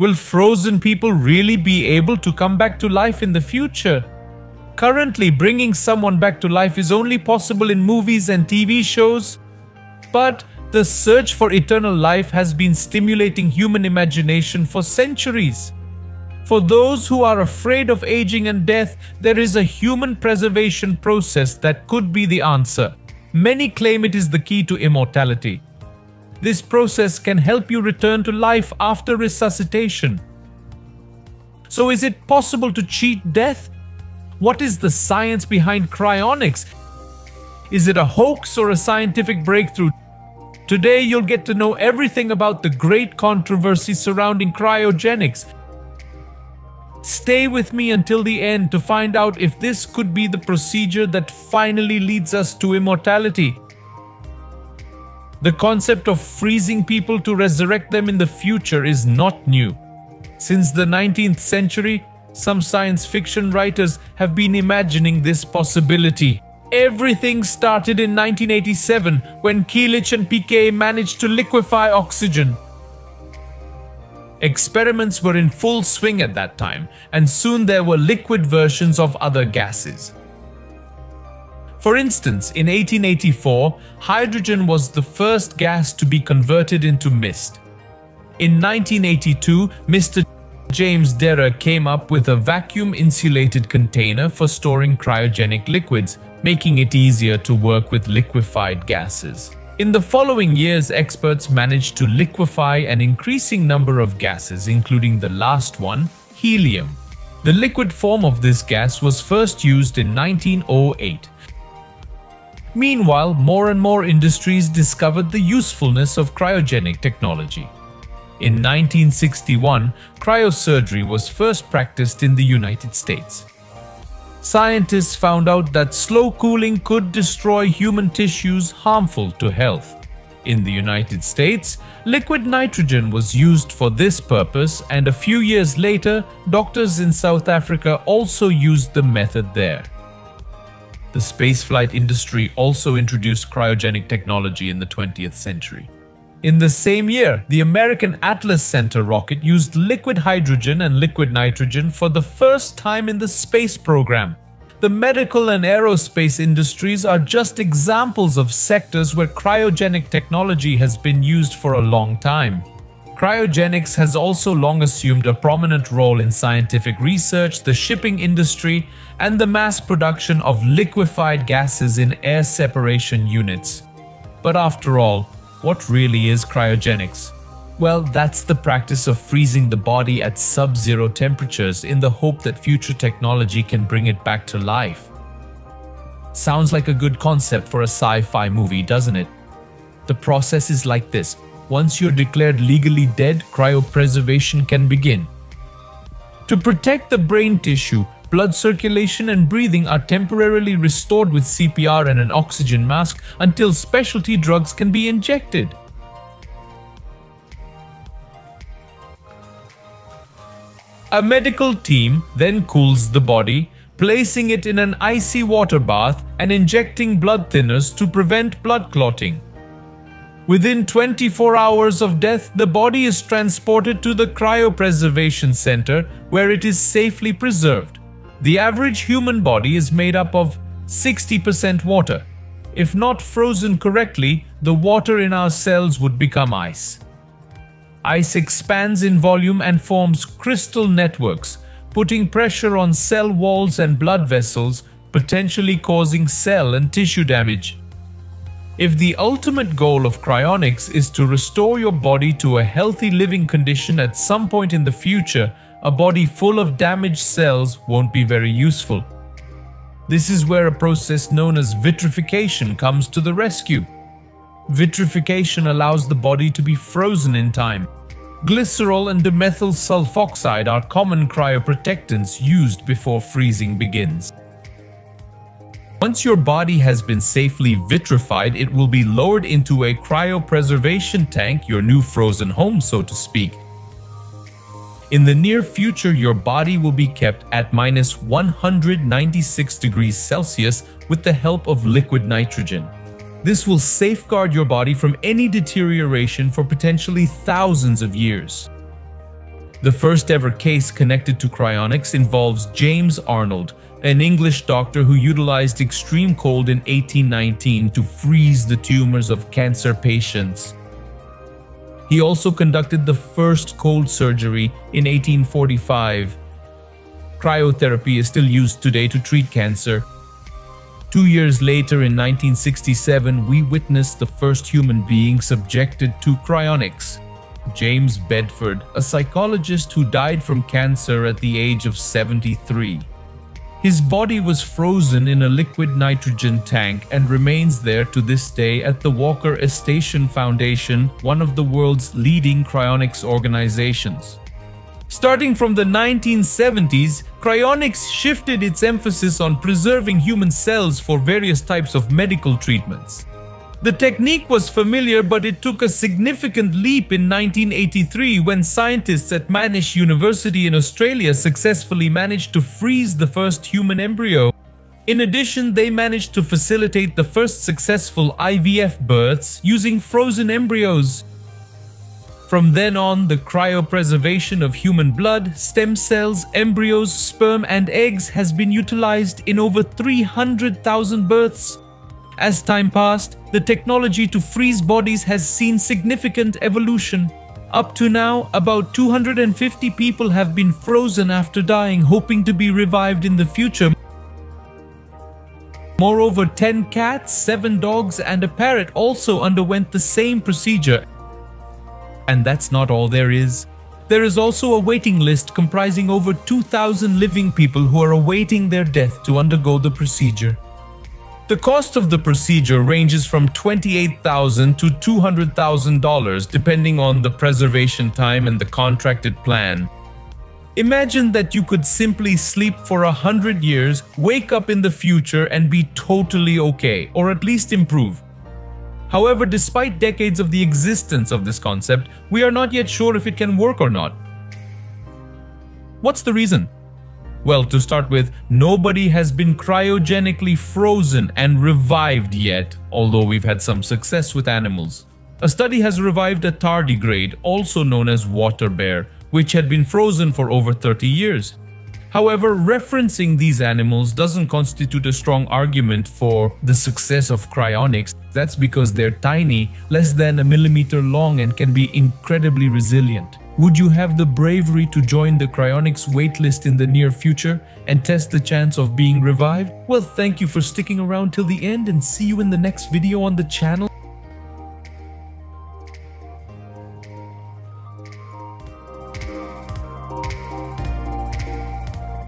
Will frozen people really be able to come back to life in the future? Currently, bringing someone back to life is only possible in movies and TV shows. But the search for eternal life has been stimulating human imagination for centuries. For those who are afraid of aging and death, there is a human preservation process that could be the answer. Many claim it is the key to immortality. This process can help you return to life after resuscitation. So, is it possible to cheat death? What is the science behind cryonics? Is it a hoax or a scientific breakthrough? Today, you'll get to know everything about the great controversy surrounding cryogenics. Stay with me until the end to find out if this could be the procedure that finally leads us to immortality. The concept of freezing people to resurrect them in the future is not new. Since the 19th century, some science fiction writers have been imagining this possibility. Everything started in 1987 when Cailletet and Pictet managed to liquefy oxygen. Experiments were in full swing at that time, and soon there were liquid versions of other gases. For instance, in 1884, hydrogen was the first gas to be converted into mist. In 1982, Mr. James Dewar came up with a vacuum-insulated container for storing cryogenic liquids, making it easier to work with liquefied gases. In the following years, experts managed to liquefy an increasing number of gases, including the last one, helium. The liquid form of this gas was first used in 1908 Meanwhile, more and more industries discovered the usefulness of cryogenic technology. In 1961, cryosurgery was first practiced in the United States. Scientists found out that slow cooling could destroy human tissues harmful to health. In the United States, liquid nitrogen was used for this purpose and a few years later, doctors in South Africa also used the method there. The spaceflight industry also introduced cryogenic technology in the 20th century. In the same year, the American Atlas Centaur rocket used liquid hydrogen and liquid nitrogen for the first time in the space program. The medical and aerospace industries are just examples of sectors where cryogenic technology has been used for a long time. Cryogenics has also long assumed a prominent role in scientific research, the shipping industry, and the mass production of liquefied gases in air separation units. But after all, what really is cryogenics? Well, that's the practice of freezing the body at sub-zero temperatures in the hope that future technology can bring it back to life. Sounds like a good concept for a sci-fi movie, doesn't it? The process is like this. Once you're declared legally dead, cryopreservation can begin. To protect the brain tissue, blood circulation and breathing are temporarily restored with CPR and an oxygen mask until specialty drugs can be injected. A medical team then cools the body, placing it in an icy water bath and injecting blood thinners to prevent blood clotting. Within 24 hours of death, the body is transported to the cryopreservation center where it is safely preserved. The average human body is made up of 60% water. If not frozen correctly, the water in our cells would become ice. Ice expands in volume and forms crystal networks, putting pressure on cell walls and blood vessels, potentially causing cell and tissue damage. If the ultimate goal of cryonics is to restore your body to a healthy living condition at some point in the future, a body full of damaged cells won't be very useful. This is where a process known as vitrification comes to the rescue. Vitrification allows the body to be frozen in time. Glycerol and dimethyl sulfoxide are common cryoprotectants used before freezing begins. Once your body has been safely vitrified, it will be lowered into a cryopreservation tank, your new frozen home, so to speak. In the near future, your body will be kept at minus 196 degrees Celsius with the help of liquid nitrogen. This will safeguard your body from any deterioration for potentially thousands of years. The first ever case connected to cryonics involves James Arnott, an English doctor who utilized extreme cold in 1819 to freeze the tumors of cancer patients. He also conducted the first cold surgery in 1845. Cryotherapy is still used today to treat cancer. Two years later, in 1967, we witnessed the first human being subjected to cryonics. James Bedford, a psychologist who died from cancer at the age of 73. His body was frozen in a liquid nitrogen tank and remains there to this day at the Alcor Esstation Foundation, one of the world's leading cryonics organizations. Starting from the 1970s, cryonics shifted its emphasis on preserving human cells for various types of medical treatments. The technique was familiar, but it took a significant leap in 1983 when scientists at Monash University in Australia successfully managed to freeze the first human embryo. In addition, they managed to facilitate the first successful IVF births using frozen embryos. From then on, the cryopreservation of human blood, stem cells, embryos, sperm and eggs has been utilized in over 300,000 births. As time passed, the technology to freeze bodies has seen significant evolution. Up to now, about 250 people have been frozen after dying, hoping to be revived in the future. Moreover, 10 cats, 7 dogs, and a parrot also underwent the same procedure. And that's not all there is. There is also a waiting list comprising over 2,000 living people who are awaiting their death to undergo the procedure. The cost of the procedure ranges from 28,000 to $200,000 depending on the preservation time and the contracted plan. Imagine that you could simply sleep for a hundred years, wake up in the future and be totally okay, or at least improve. However, despite decades of the existence of this concept, we are not yet sure if it can work or not. What's the reason? Well, to start with, nobody has been cryogenically frozen and revived yet, although we've had some success with animals. A study has revived a tardigrade, also known as water bear, which had been frozen for over 30 years. However, referencing these animals doesn't constitute a strong argument for the success of cryonics. That's because they're tiny, less than a millimeter long and can be incredibly resilient. Would you have the bravery to join the cryonics waitlist in the near future and test the chance of being revived? Well, thank you for sticking around till the end and see you in the next video on the channel.